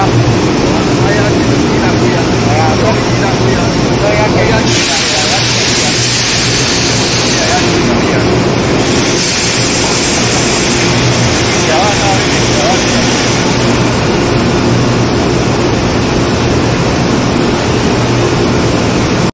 Bogotá.